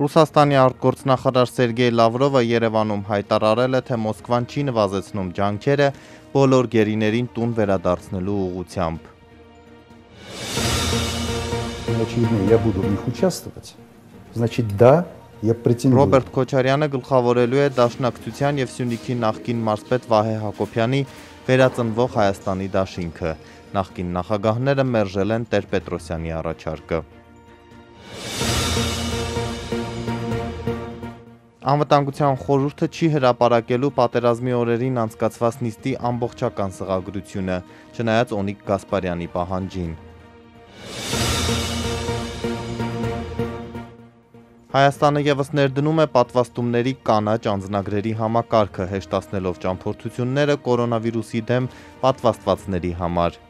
Ռուսաստանի արտգործնախարար Սերգեյ Լավրովը Երևանում հայտարարել է, թե Մոսկվան չի նվազեցնում ջանքերը բոլոր գերիներին տուն վերադարձնելու ուղղությամբ։ Очевидно, я буду в них участвовать. Значит, да, я претендую. Ռոբերտ Քոչարյանը գլխավորելու է Դաշնակցության եւ Սյունիքի նախկին մարզպետ Վահե Հակոբյանի վերածնվող Հայաստանի դաշինքը։ Նախկին նախագահները մերժել են Տեր-Պետրոսյանի առաջարկը։ Անվտանգության խորհուրդը չի հրապարակելու պատերազմի օրերին անցկացված նիստի ամբողջական սղագրությունը, չնայած Օնիկ Գասպարյանի պահանջին։ Հայաստանը եւս ներդնում է պատվաստումների կանաչ անձնագրերի համակարգը, հեշտացնելով ճամփորդությունները կորոնավիրուսի դեմ պատվաստվածների համար։